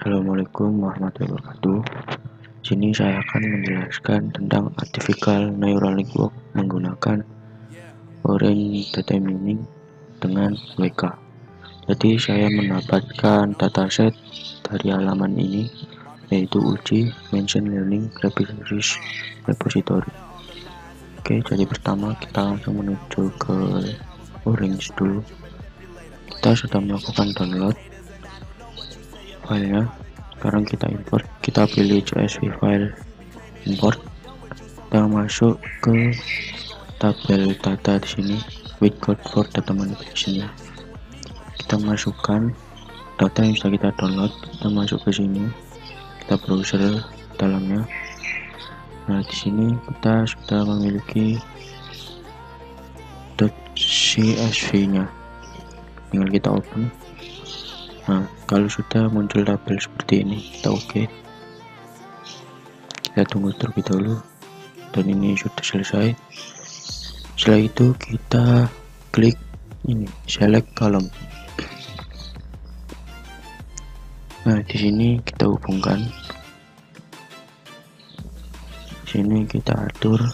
Assalamualaikum warahmatullahi wabarakatuh. Sini saya akan menjelaskan tentang artificial neural network menggunakan Orange Data Mining dengan WK. Jadi saya mendapatkan dataset dari halaman ini yaitu uji Mention Learning Repository. Oke, jadi pertama kita langsung menuju ke Orange dulu. Kita sudah melakukan download filenya sekarang kita import. Kita pilih csv file import. Kita masuk ke tabel data di sini. With code for data manipulation ya. Kita masukkan data yang bisa kita download. Kita masuk ke sini. Kita browser dalamnya. Nah di sini kita sudah memiliki .csv nya. Tinggal kita open. Nah kalau sudah muncul tabel seperti ini kita oke. Okay. kita tunggu terlebih dahulu dan ini sudah selesai. Setelah itu kita klik ini select column. Nah di sini kita hubungkan. Sini kita atur.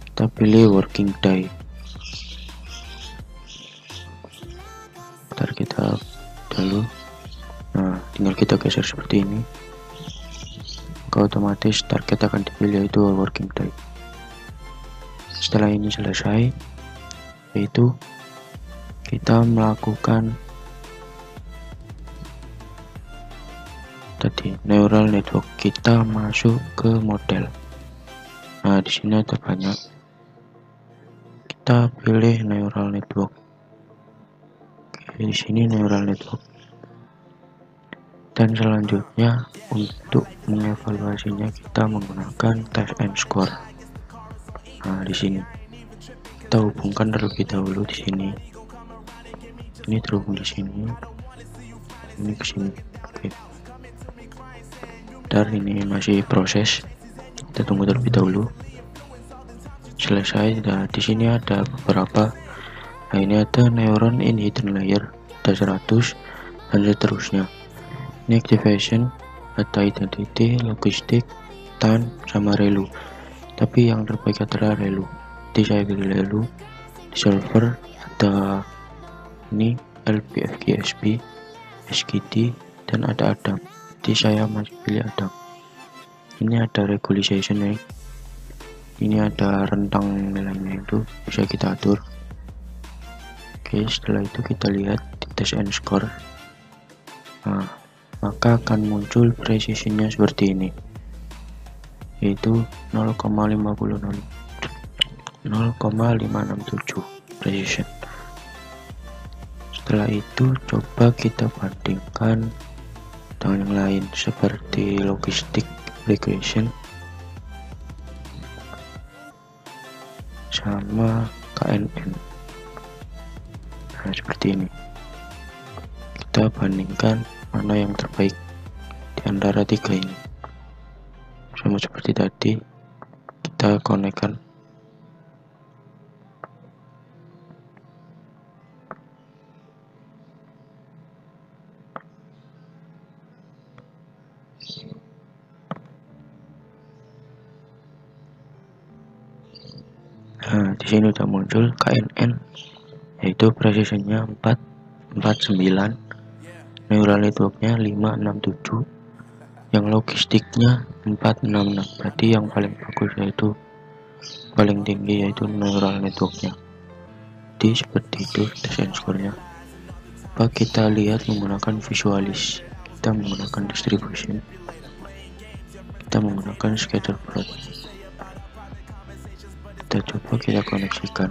Kita pilih working day tinggal kita geser seperti ini. Maka otomatis target akan dipilih yaitu working day. Setelah ini selesai yaitu kita melakukan tadi neural network. Kita masuk ke model. Nah di sini ada banyak. Kita pilih neural network. Di sini neural network dan selanjutnya untuk mengevaluasinya kita menggunakan test and score. Nah di sini. Kita hubungkan terlebih dahulu di sini. Ini terhubung di sini. Ini ke sini. Oke. Dan ini masih proses. Kita tunggu terlebih dahulu. Selesai. Dan di sini ada beberapa. Nah ini ada neuron in hidden layer. Ada 100 dan seterusnya activation data identity logistik time sama relu. Tapi yang terbaik adalah relu. Jadi saya pilih relu. Di server ada ini lpfgsb sgd dan ada adam. Jadi saya masih pilih adam. Ini ada regulation ya ini ada rentang nilainya itu. Bisa kita atur. Oke setelah itu kita lihat di test and score. Nah maka akan muncul precisionnya seperti ini. Yaitu 0,50 0,567 precision. Setelah itu coba kita bandingkan dengan yang lain seperti logistik regression sama KNN nah seperti ini. Kita bandingkan mana yang terbaik di antara tiga ini? Sama seperti tadi kita konekkan. Nah, di sini udah muncul KNN yaitu precisionnya 449 neural networknya 567 yang logistiknya 466 berarti yang paling bagus yaitu paling tinggi yaitu neural networknya. Jadi seperti itu desain skornya. Apa kita lihat menggunakan visualis? Kita menggunakan distribution. Kita menggunakan scatter plot. Kita coba kita koneksikan.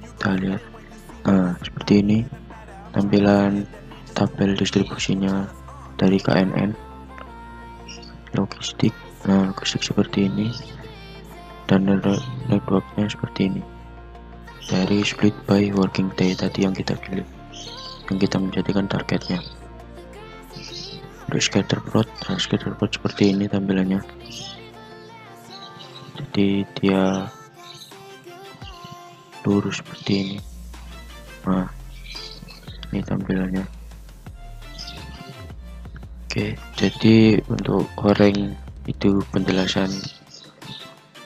Kita lihat nah seperti ini tampilan tabel distribusinya dari KNN logistik nah logistik seperti ini dan networknya seperti ini. Dari split by working day tadi yang kita pilih yang kita menjadikan targetnya. Untuk scatter plot nah scatter plot seperti ini tampilannya. Jadi dia lurus seperti ini nah ini tampilannya? Oke jadi untuk orang itu penjelasan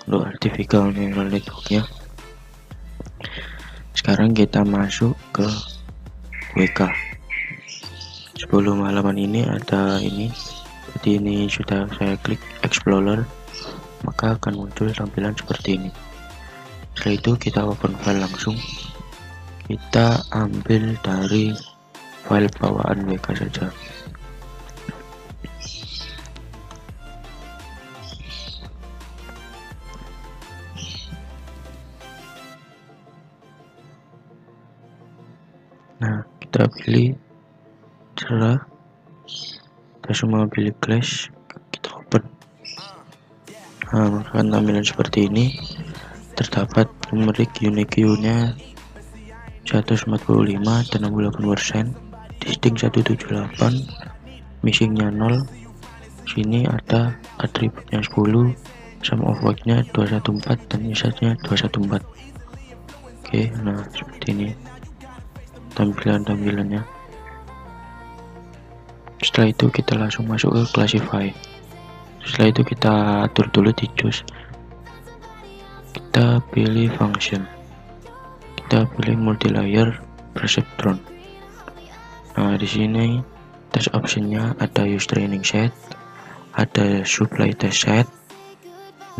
untuk artificial neural networknya sekarang kita masuk ke WK sebelum halaman ini ada ini jadi ini sudah saya klik explorer maka akan muncul tampilan seperti ini. Setelah itu kita open file langsung kita ambil dari file bawaan WK saja. Nah kita pilih cerah kita semua pilih clash kita open. Nah tampilan seperti ini terdapat numerik unique nya 145 dan 68 persen distinct 178 missingnya 0 sini ada atributnya 10 sum of work nya 214 dan insightnya 214 oke nah seperti ini tampilan-tampilannya. Setelah itu kita langsung masuk ke classify. Setelah itu kita atur dulu di choose. Kita pilih function kita pilih multi layer perceptron nah di sini test optionnya ada use training set ada supply test set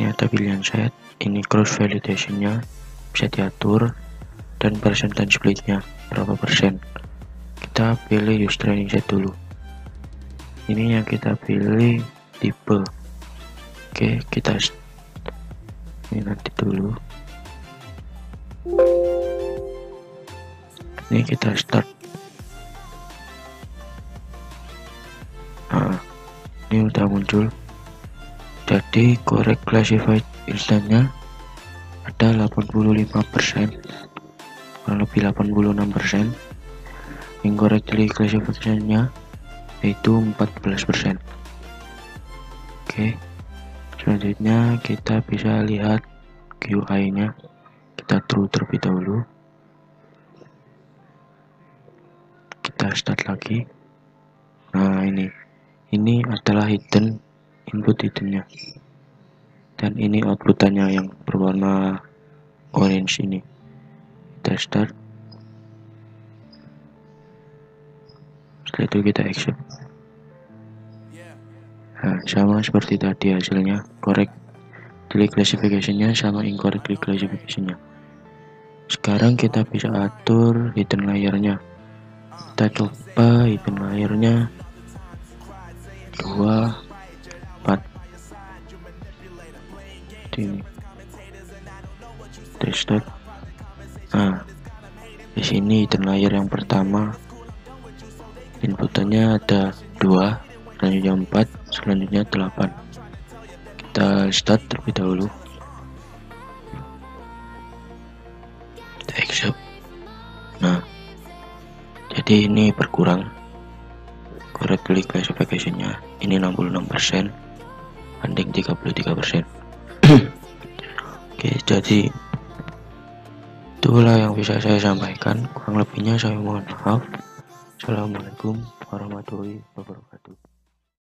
ini ada pilihan set ini cross validationnya bisa diatur dan percentage splitnya berapa persen. Kita pilih use training set dulu. Ini yang kita pilih tipe. Oke kita ini nanti dulu ini kita start. Nah ini udah muncul. Jadi correct classified instannya ada 85% kurang lebih 86% incorrectly classification-nya yaitu 14% oke selanjutnya kita bisa lihat GUI nya kita true terlebih dahulu kita start lagi. Nah ini. Ini adalah hidden input hiddennya. Dan ini outputannya yang berwarna orange ini. Kita start. Setelah itu kita accept nah sama seperti tadi hasilnya. Correct delete classification-nya sama incorrect classification-nya. Sekarang kita bisa atur hidden layer-nya kita coba hidden layer-nya 2 4 ini desktop. Nah di sini hidden layer yang pertama. Inputannya ada dua selanjutnya 4 selanjutnya 8 kita start terlebih dahulu jadi ini berkurang. Correctly classification nya ini 66% banding 33% oke jadi itulah yang bisa saya sampaikan. Kurang lebihnya saya mohon maaf. Assalamualaikum warahmatullahi wabarakatuh